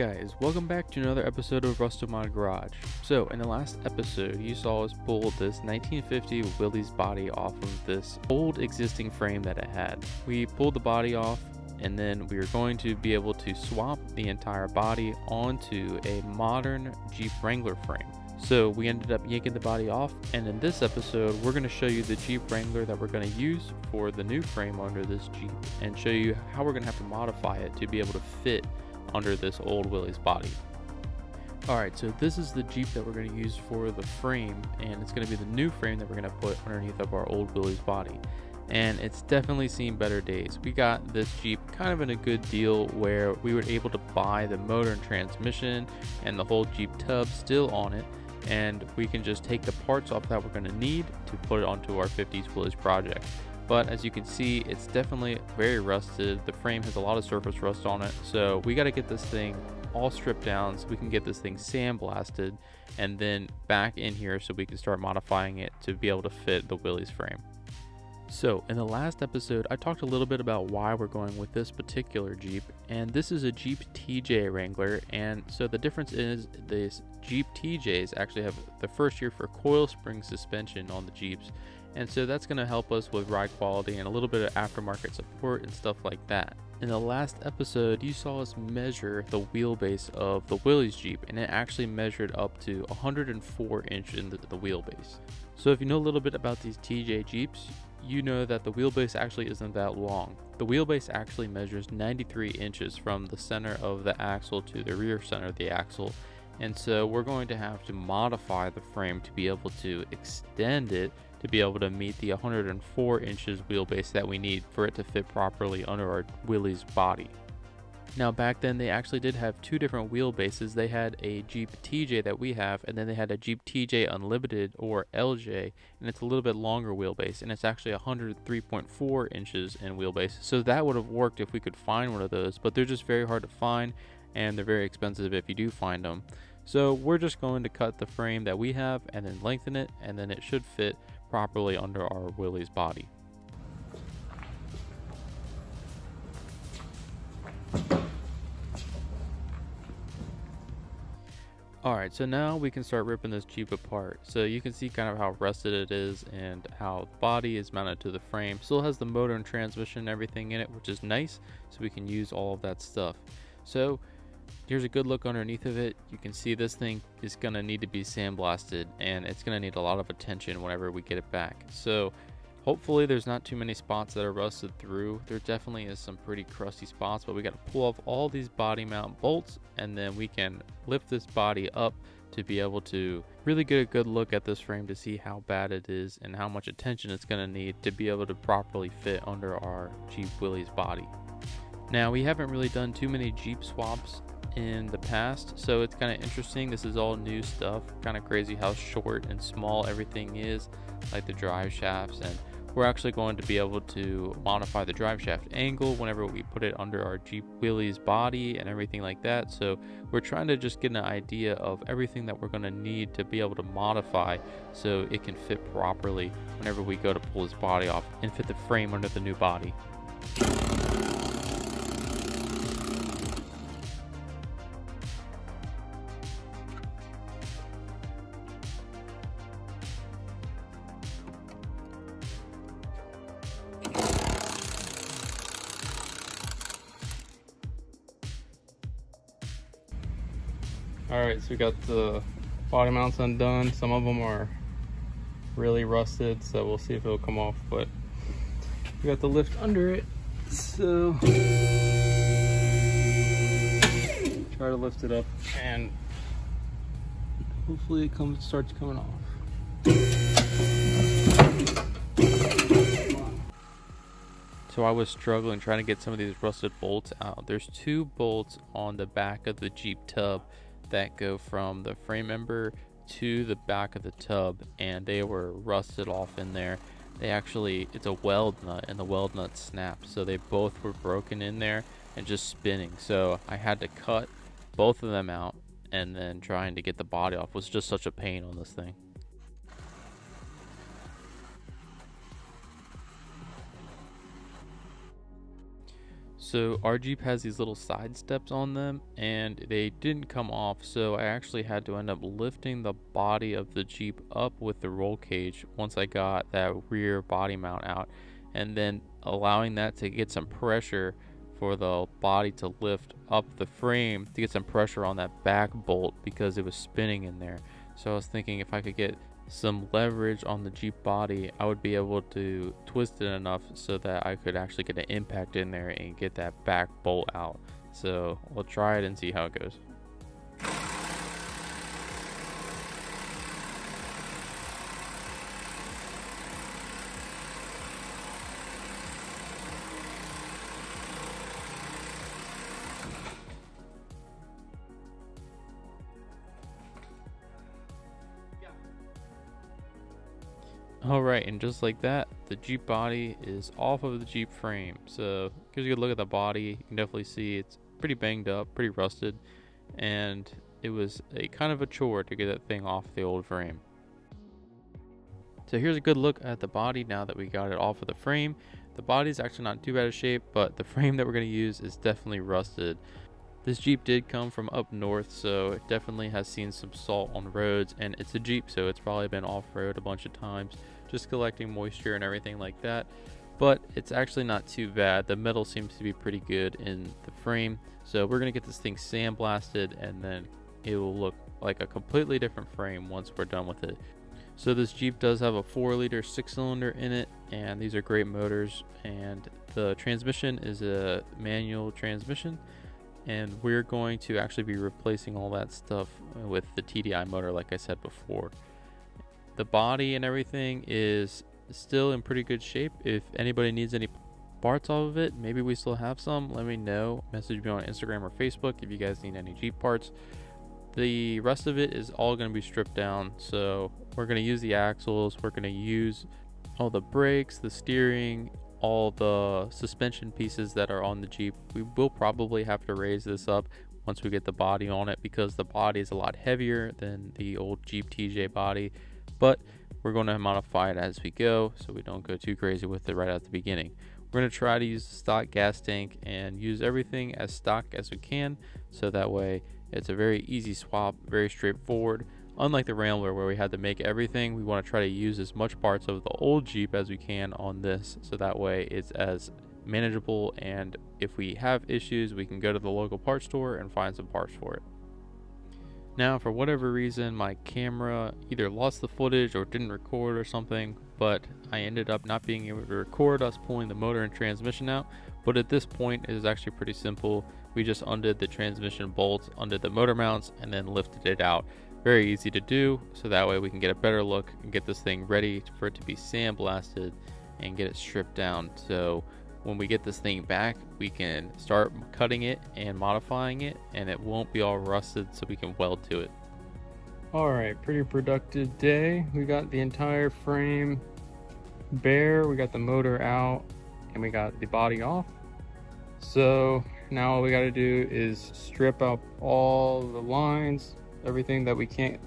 Alright guys, welcome back to another episode of Rustomod Garage. So, in the last episode, you saw us pull this 1950 Willys body off of this old existing frame that it had. We pulled the body off, and then we are going to be able to swap the entire body onto a modern Jeep Wrangler frame. So we ended up yanking the body off and in this episode we're going to show you the Jeep Wrangler that we're going to use for the new frame under this Jeep and show you how we're going to have to modify it to be able to fit under this old Willys body. Alright, so this is the Jeep that we're going to use for the frame and it's going to be the new frame that we're going to put underneath of our old Willys body. And it's definitely seen better days. We got this Jeep kind of in a good deal where we were able to buy the motor and transmission and the whole Jeep tub still on it and we can just take the parts off that we're going to need to put it onto our 50s Willys project. But as you can see, it's definitely very rusted. The frame has a lot of surface rust on it, so we got to get this thing all stripped down so we can get this thing sandblasted and then back in here so we can start modifying it to be able to fit the Willys frame. So, in the last episode, I talked a little bit about why we're going with this particular Jeep, and this is a Jeep TJ Wrangler, and so the difference is these Jeep TJs actually have the first year for coil spring suspension on the Jeeps, and so that's going to help us with ride quality and a little bit of aftermarket support and stuff like that. In the last episode, you saw us measure the wheelbase of the Willys Jeep, and it actually measured up to 104 inches in the, the wheelbase. So if you know a little bit about these TJ Jeeps, you know that the wheelbase actually isn't that long. The wheelbase actually measures 93 inches from the center of the axle to the rear center of the axle. And so we're going to have to modify the frame to be able to extend it to be able to meet the 104 inches wheelbase that we need for it to fit properly under our Willys body. Now back then they actually did have two different wheelbases. They had a Jeep TJ that we have and then they had a Jeep TJ Unlimited or LJ and it's a little bit longer wheelbase and it's actually 103.4 inches in wheelbase. So that would have worked if we could find one of those but they're just very hard to find and they're very expensive if you do find them. So we're just going to cut the frame that we have and then lengthen it and then it should fit properly under our Willys body. Alright, so now we can start ripping this Jeep apart. So you can see kind of how rusted it is and how the body is mounted to the frame. Still has the motor and transmission and everything in it, which is nice, so we can use all of that stuff. So here's a good look underneath of it. You can see this thing is going to need to be sandblasted and it's going to need a lot of attention whenever we get it back. So Hopefully there's not too many spots that are rusted through. There definitely is some pretty crusty spots, but we got to pull off all these body mount bolts and then we can lift this body up to be able to really get a good look at this frame to see how bad it is and how much attention it's going to need to be able to properly fit under our Jeep Willys body. Now we haven't really done too many Jeep swaps in the past so it's kind of interesting this is all new stuff kind of crazy how short and small everything is like the drive shafts and we're actually going to be able to modify the drive shaft angle whenever we put it under our Jeep Willys body and everything like that. So we're trying to just get an idea of everything that we're going to need to be able to modify so it can fit properly whenever we go to pull this body off and fit the frame under the new body. All right so we got the body mounts undone. Some of them are really rusted so we'll see if it'll come off but we got the lift under it so. Try to lift it up and hopefully it comes starts coming off. So I was struggling trying to get some of these rusted bolts out. There's two bolts on the back of the Jeep tub that go from the frame member to the back of the tub and they were rusted off in there. They actually it's a weld nut and the weld nut snapped so they both were broken in there and just spinning. So i had to cut both of them out and then trying to get the body off was just such a pain on this thing So our Jeep has these little side steps on them and they didn't come off so I actually had to end up lifting the body of the Jeep up with the roll cage once I got that rear body mount out and then allowing that to get some pressure for the body to lift up the frame to get some pressure on that back bolt because it was spinning in there. So I was thinking if I could get some leverage on the Jeep body, I would be able to twist it enough so that I could actually get an impact in there and get that back bolt out. So we'll try it and see how it goes. Alright, and just like that, the Jeep body is off of the Jeep frame. So, you a good look at the body. You can definitely see it's pretty banged up, pretty rusted. And it was a kind of a chore to get that thing off the old frame. So here's a good look at the body now that we got it off of the frame. The body is actually not too bad of shape, but the frame that we're going to use is definitely rusted. This Jeep did come from up north, so it definitely has seen some salt on roads, and it's a Jeep, so it's probably been off-road a bunch of times, just collecting moisture and everything like that. But it's actually not too bad. The metal seems to be pretty good in the frame, so we're to get this thing sandblasted, and then it will look like a completely different frame once we're done with it. So this Jeep does have a 4 liter 6 cylinder in it and these are great motors and the transmission is a manual transmission and we're going to actually be replacing all that stuff with the TDI motor like I said before. The body and everything is still in pretty good shape. If anybody needs any parts off of it, maybe we still have some, let me know. Message me on Instagram or Facebook if you guys need any Jeep parts. The rest of it is all going to be stripped down. So we're going to use the axles, we're going to use all the brakes, the steering, all the suspension pieces that are on the Jeep. We will probably have to raise this up once we get the body on it because the body is a lot heavier than the old Jeep TJ body, but we're going to modify it as we go so we don't go too crazy with it right at the beginning. We're going to try to use the stock gas tank and use everything as stock as we can so that way it's a very easy swap, very straightforward. Unlike the Rambler where we had to make everything, we want to try to use as much parts of the old Jeep as we can on this so that way it's as manageable and if we have issues we can go to the local parts store and find some parts for it. Now for whatever reason my camera either lost the footage or didn't record or something but I ended up not being able to record us pulling the motor and transmission out but at this point it is actually pretty simple. We just undid the transmission bolts, undid the motor mounts and then lifted it out very easy to do, so that way we can get a better look and get this thing ready for it to be sandblasted and get it stripped down. So when we get this thing back, we can start cutting it and modifying it, and it won't be all rusted so we can weld to it. Alright, pretty productive day. We got the entire frame bare, we got the motor out, and we got the body off. So now all we got to do is strip out all the lines, everything that we can't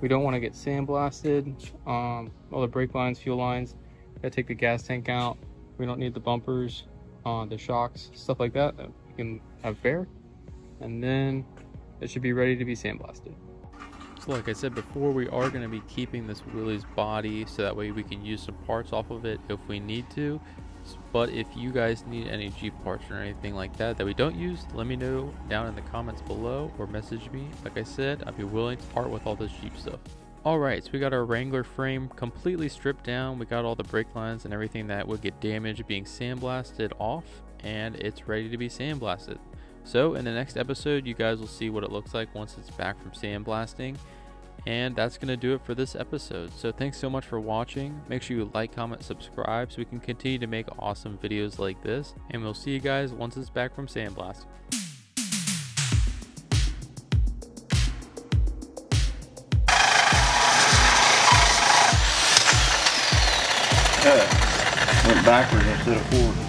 we don't want to get sandblasted um all the brake lines fuel lines gotta take the gas tank out we don't need the bumpers uh, the shocks stuff like that that we can have bare and then it should be ready to be sandblasted so like i said before we are going to be keeping this willys body so that way we can use some parts off of it if we need to but if you guys need any Jeep parts or anything like that that we don't use, let me know down in the comments below or message me. Like I said, I'd be willing to part with all this Jeep stuff. Alright, so we got our Wrangler frame completely stripped down. We got all the brake lines and everything that would get damaged being sandblasted off, and it's ready to be sandblasted. So in the next episode, you guys will see what it looks like once it's back from sandblasting and that's going to do it for this episode. So thanks so much for watching. Make sure you like, comment, subscribe so we can continue to make awesome videos like this. And we'll see you guys once it's back from Went backwards instead of forward.